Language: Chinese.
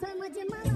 这么近吗